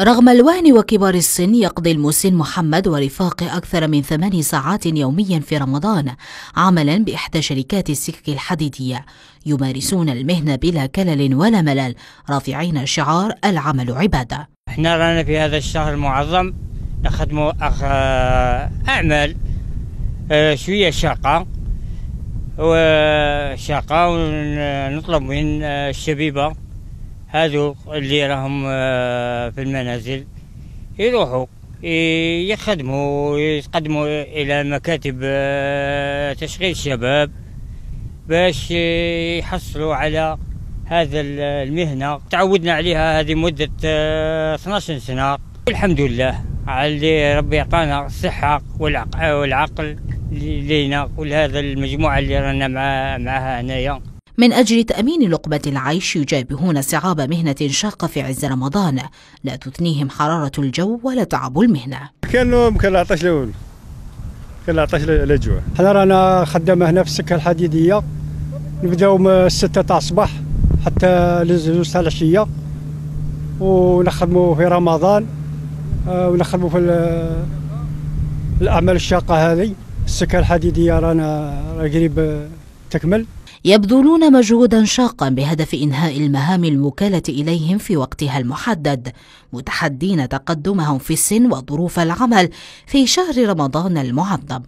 رغم الوهن وكبار السن يقضي المسن محمد ورفاقه أكثر من ثمان ساعات يوميا في رمضان عملا بإحدى شركات السكك الحديدية. يمارسون المهنة بلا كلل ولا ملل رافعين شعار العمل عبادة. إحنا رانا في هذا الشهر المعظم نخدم أعمال آه، شوية شاقة وشاقة ونطلب من الشبيبة. هذو اللي راهم آه، في المنازل يروحوا يخدموا يتقدموا إلى مكاتب آه، تشغيل الشباب باش يحصلوا على هذا المهنة. تعودنا عليها هذه مدة 12 آه، سنة. الحمد لله على ربي عطانا الصحة والعقل لينا ولهذا المجموعة اللي رانا معها هنايا. من أجل تأمين لقمة العيش يجابهون صعاب مهنة شاقة في عز رمضان. لا تثنيهم حرارة الجو ولا تعب المهنة. كانوا يمكن العطش الأول كان العطش الجوع حنا رانا خدامة هنا في السكة الحديدية. نبداو من الستة تاع الصباح حتى لزوج تاع العشية ونخدموا في رمضان. آه، ونخدموا في الأعمال الشاقة هذه. السكة الحديدية رانا قريب تكمل؟ يبذلون مجهودا شاقا بهدف إنهاء المهام الموكلة إليهم في وقتها المحدد متحدين تقدمهم في السن وظروف العمل في شهر رمضان المعظم.